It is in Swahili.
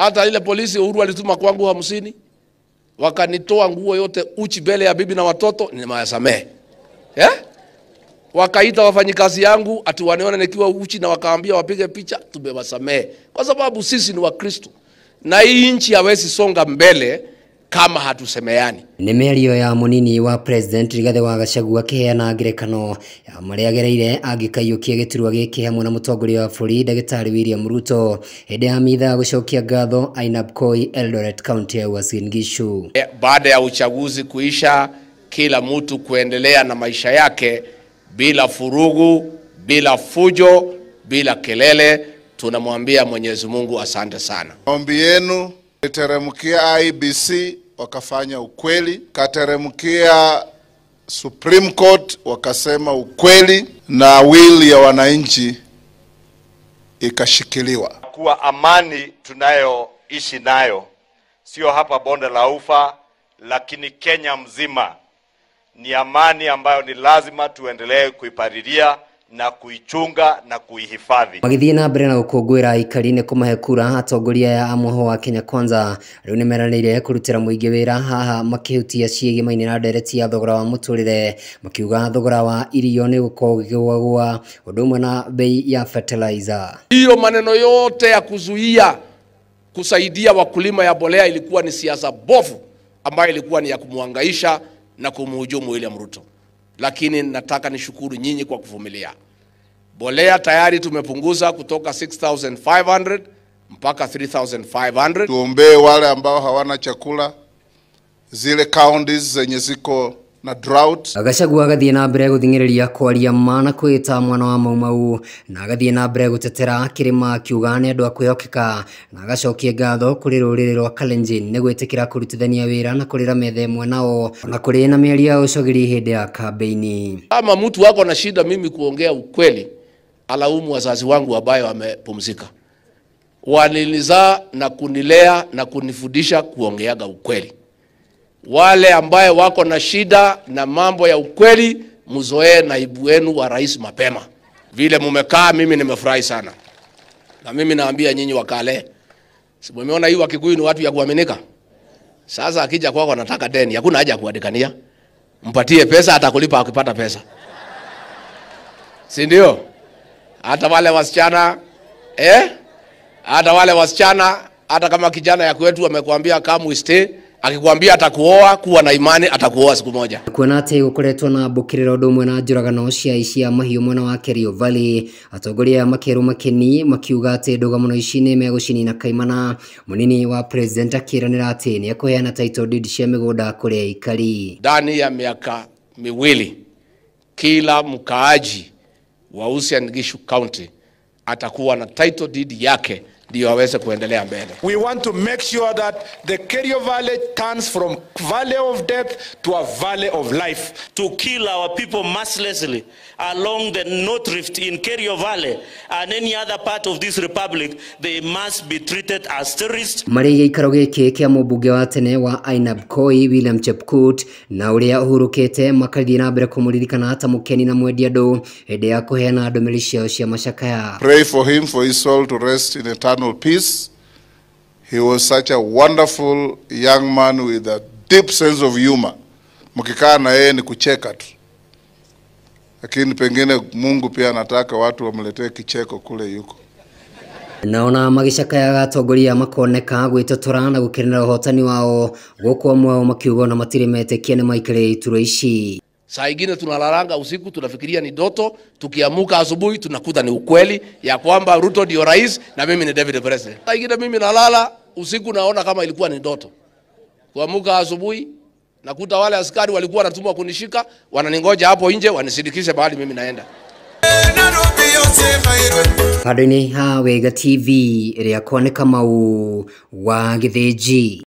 Hata ile polisi Uhuru alituma kwangu hamsini, wakanitoa nguo yote uchi mbele ya bibi na watoto, nimewasamehe eh? Wakaita wafanyikazi yangu ati wanione nikiwa uchi na wakaambia wapige picha, tumewasamehe kwa sababu sisi ni Wakristo na hii nchi hawezi songa mbele kama hatusemeani. ni mĩario ya mũnini wa president rigathe wa Gachagua akĩheana ngerekano ya marĩa agereire angĩkaiyũkia gĩturwa gĩkĩ hamwe na mũtongoria wa bũrũri ndagĩtarĩ William Ruto hĩndĩ ya mitha ya gũcokia ngatho Ainab Koi Eldoret county ya Uasin Gishu E, Baada ya uchaguzi kuisha, kila mtu kuendelea na maisha yake bila furugu, bila fujo, bila kelele. Tunamwambia Mwenyezi Mungu asante sana. Ombi yenu iteremkia IBC wakafanya ukweli, kateremkia Supreme Court wakasema ukweli, na will ya wananchi ikashikiliwa. kuwa amani tunayoishi nayo sio hapa bonde la ufa, lakini Kenya mzima ni amani ambayo ni lazima tuendelee kuipalilia na kuichunga na kuihifadhi. Magithie na mbere na gũkũngũĩra aikari nĩ kũmahe kura atongoria ya amuho wa Kenya Kwanza riu ni meranire kurutira muingi wira haha makihutia ciigi maini na ndereti ya thogora wa muturire makiuga thogora wa irio ni gũkorwo gĩgĩgũagũa ũndũ ũmwe na bei ya fertilizer Hiyo maneno yote ya kuzuia kusaidia wakulima ya bolea ilikuwa ni siasa bovu ambayo ilikuwa ni ya kumwangaisha na kumhujumu William Ruto, lakini nataka nishukuru nyinyi kwa kuvumilia. Bolea tayari tumepunguza kutoka 6500 mpaka 3500. Tuombee wale ambao hawana chakula, zile counties zenye ziko na drought. Gachagua agathie na mbere guthing'iriria kwaria ma na kwĩta mwana wa maumau na agathie na mbere gutetera kirima kiuga nä andå a na agacokia ngatho kuri ruriri rwa Kalenjin nĩ gwĩtĩkĩra kũrutithania wĩra na kũrĩra metha ĩmwe nao na kũrĩ na mĩario ya ũcogeri hĩndĩ ya kambeini Kama mtu wako na shida, mimi kuongea ukweli, alaumu wazazi wangu ambayo wamepumzika, walinizaa na kunilea na kunifundisha kuongeaga ukweli. Wale ambaye wako na shida na mambo ya ukweli, mzoee naibu wenu wa rais mapema. Vile mumekaa, mimi nimefurahi sana, na mimi naambia nyinyi Wakale, si mumeona hii Wakikuyu ni watu ya kuaminika. Sasa akija kwako anataka deni, hakuna haja ya kuandikania, mpatie pesa, atakulipa akipata pesa si ndio? Hata wale wasichana eh? Hata wale wasichana, hata kama kijana ya kwetu amekwambia come we stay, akikwambia atakuoa, kuwa na imani atakuoa siku moja. kuona atĩ gũkoretwo na mbũkĩrĩra ũndũ ũmwe na njũragano cia aici a mahiũ mwena wa Kerio Valley atongoria makerwo makeni makiuga atĩ ndũgamano ici nĩ megũcinina kaimana mũnini wa president akĩranĩra atĩ nĩ ekũheana title deed cia mĩgũnda kũrĩ aikari Ndani ya miaka miwili kila mkaaji wa Uasin Gishu County atakuwa na title deed yake ndio waweze kuendelea mbele. We want to make sure that the Kerio Valley turns from valley of death to a valley of life. to kill our people mercilessly along the North Rift in Kerio Valley and any other part of this republic, they must be treated as terrorists. marĩ gĩikaro gĩkĩ kĩa mũmbunge wa tene wa Ainab Koi William Chepkut na ũrĩa ũhurũkĩte makathiĩ na mbere kũmũririkana ta mũkeni na mwendi andũ hĩndĩ ya kũheana ndũmĩrĩri ciao cia macakaya Pray for him for his soul to rest in eternal peace. He was such a wonderful young man with a deep sense of humor. Mkikaa na yeye ni kucheka tu, lakini pengine Mungu pia anataka watu wamletee kicheko kule yuko. naona magĩcakayaga atongoria makoneka gwitotora na gukenera uhotani wao gũkũ amwe ao makiuga ona matirĩ ni maikire iturwa ici Saa ingine tunalalanga usiku tunafikiria ni doto, tukiamuka asubuhi tunakuta ni ukweli ya kwamba Ruto ndio rais na mimi ni David President. Saa ingine mimi nalala usiku naona kama ilikuwa ni doto, kuamuka asubuhi nakuta wale askari walikuwa wanatumwa kunishika, wananingoja hapo nje wanisindikishe mahali mimi naenda. handũ-inĩ ha wega tv rĩakwa nĩ kamau wa gĩthĩnji